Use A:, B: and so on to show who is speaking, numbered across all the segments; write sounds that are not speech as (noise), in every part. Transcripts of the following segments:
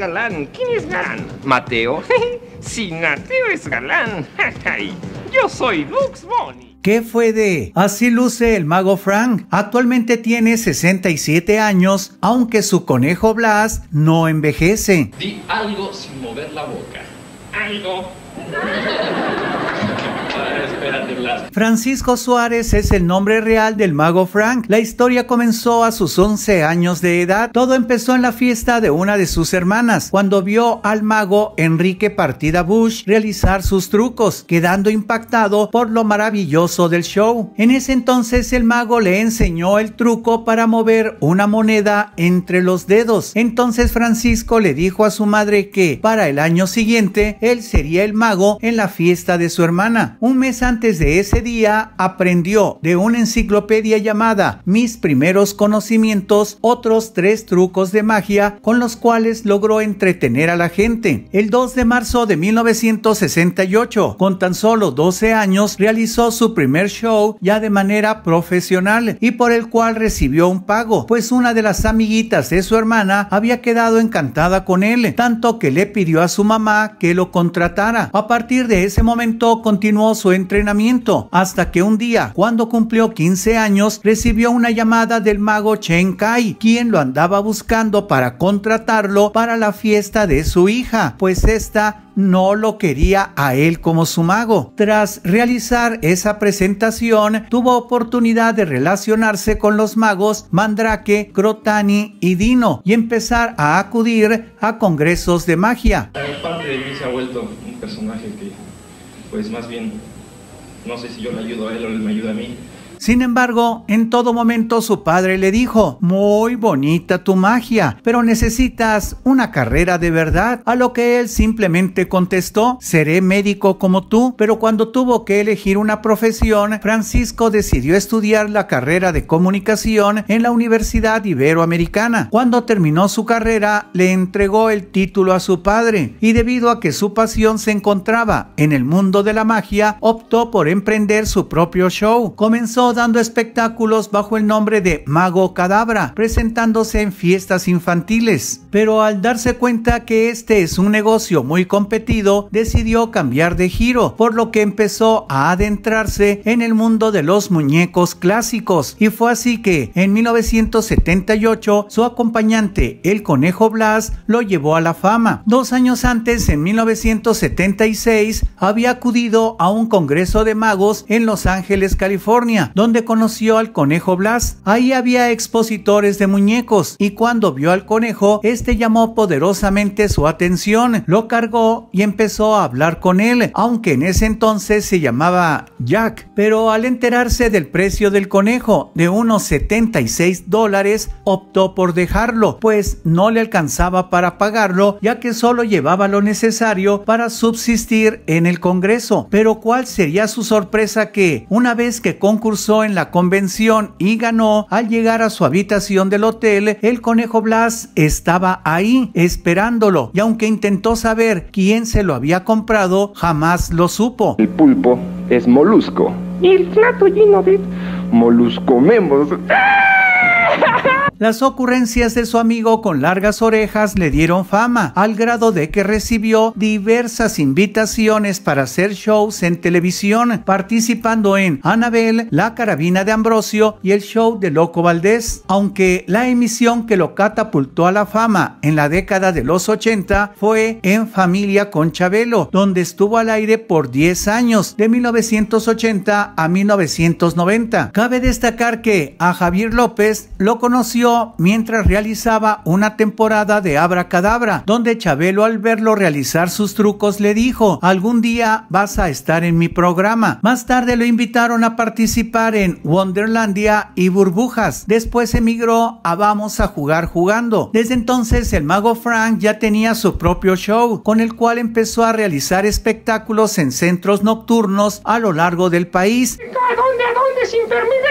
A: Galán, ¿quién es Galán? Mateo. (laughs) si Mateo es Galán, (laughs) yo soy Lux Bonnie.
B: ¿Qué fue de? Así luce el mago Frank. Actualmente tiene 67 años, aunque su conejo Blas no envejece.
C: Di algo sin mover la boca.
A: Algo.
B: Francisco Suárez es el nombre real del mago Frank. La historia comenzó a sus 11 años de edad. Todo empezó en la fiesta de una de sus hermanas, cuando vio al mago Enrique Partida Bush realizar sus trucos, quedando impactado por lo maravilloso del show. En ese entonces el mago le enseñó el truco para mover una moneda entre los dedos. Entonces Francisco le dijo a su madre que para el año siguiente él sería el mago en la fiesta de su hermana. Un mes antes de ese día aprendió de una enciclopedia llamada Mis primeros conocimientos otros tres trucos de magia con los cuales logró entretener a la gente. El 2 de marzo de 1968, con tan solo 12 años, realizó su primer show ya de manera profesional y por el cual recibió un pago, pues una de las amiguitas de su hermana había quedado encantada con él, tanto que le pidió a su mamá que lo contratara. A partir de ese momento continuó su entrenamiento hasta que un día, cuando cumplió 15 años, recibió una llamada del mago Chen Kai, quien lo andaba buscando para contratarlo para la fiesta de su hija, pues esta no lo quería a él como su mago. Tras realizar esa presentación, tuvo oportunidad de relacionarse con los magos Mandrake, Crotani y Dino y empezar a acudir a congresos de magia.
C: No sé si yo le ayudo a él o él me ayuda a mí.
B: Sin embargo, en todo momento su padre le dijo, muy bonita tu magia, pero necesitas una carrera de verdad, a lo que él simplemente contestó, seré médico como tú, pero cuando tuvo que elegir una profesión, Francisco decidió estudiar la carrera de comunicación en la Universidad Iberoamericana. Cuando terminó su carrera, le entregó el título a su padre y debido a que su pasión se encontraba en el mundo de la magia, optó por emprender su propio show. Comenzó dando espectáculos bajo el nombre de Mago Cadabra, presentándose en fiestas infantiles. Pero al darse cuenta que este es un negocio muy competido, decidió cambiar de giro, por lo que empezó a adentrarse en el mundo de los muñecos clásicos. Y fue así que en 1978 su acompañante, el Conejo Blas, lo llevó a la fama. Dos años antes, en 1976, había acudido a un congreso de magos en Los Ángeles, California, donde conoció al conejo Blas. Ahí había expositores de muñecos y cuando vio al conejo, este llamó poderosamente su atención, lo cargó y empezó a hablar con él, aunque en ese entonces se llamaba Jack. Pero al enterarse del precio del conejo, de unos 76 dólares, optó por dejarlo, pues no le alcanzaba para pagarlo, ya que solo llevaba lo necesario para subsistir en el Congreso. Pero cuál sería su sorpresa que, una vez que concursó en la convención y ganó, al llegar a su habitación del hotel, el conejo Blas estaba ahí esperándolo y aunque intentó saber quién se lo había comprado, jamás lo supo.
D: El pulpo es molusco.
A: Y el plato lleno de
D: Moluscomemos.
B: Las ocurrencias de su amigo con largas orejas le dieron fama, al grado de que recibió diversas invitaciones para hacer shows en televisión, participando en Anabel, La Carabina de Ambrosio y el show de Loco Valdés. Aunque la emisión que lo catapultó a la fama en la década de los 80 fue En Familia con Chabelo, donde estuvo al aire por 10 años, de 1980 a 1990. Cabe destacar que a Javier López lo conoció mientras realizaba una temporada de Abracadabra, donde Chabelo al verlo realizar sus trucos le dijo, algún día vas a estar en mi programa. Más tarde lo invitaron a participar en Wonderlandia y Burbujas. Después emigró a Vamos a jugar jugando. Desde entonces el mago Frank ya tenía su propio show, con el cual empezó a realizar espectáculos en centros nocturnos a lo largo del país.
A: ¿A dónde? ¿A dónde? Sin permiso.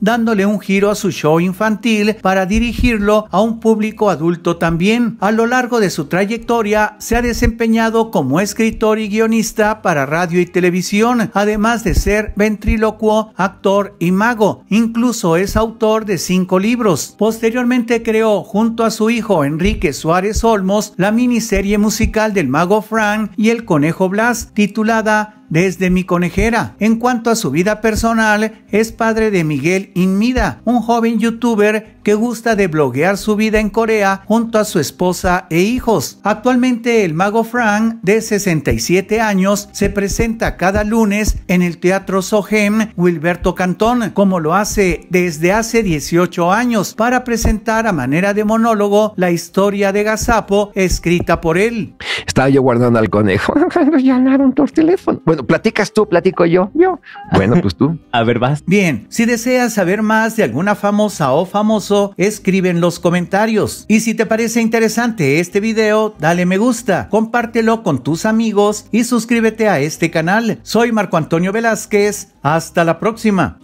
B: Dándole un giro a su show infantil para dirigirlo a un público adulto también. A lo largo de su trayectoria se ha desempeñado como escritor y guionista para radio y televisión, además de ser ventrílocuo, actor y mago. Incluso es autor de cinco libros. Posteriormente creó junto a su hijo Enrique Suárez Olmos la miniserie musical del mago Frank y el conejo Blas titulada desde mi conejera. En cuanto a su vida personal, es padre de Miguel Inmida, un joven youtuber que gusta de bloguear su vida en Corea junto a su esposa e hijos. Actualmente el mago Frank, de 67 años, se presenta cada lunes en el Teatro Sohem Wilberto Cantón, como lo hace desde hace 18 años, para presentar a manera de monólogo la historia de Gazapo escrita por él.
E: Estaba yo guardando al conejo. (laughs) llamaron por teléfono. Bueno, platicas tú, platico yo. Yo. Bueno, pues tú. (laughs)
F: A ver, vas.
B: Bien, si deseas saber más de alguna famosa o famoso, escribe en los comentarios. Y si te parece interesante este video, dale me gusta, compártelo con tus amigos y suscríbete a este canal. Soy Marco Antonio Velázquez. Hasta la próxima.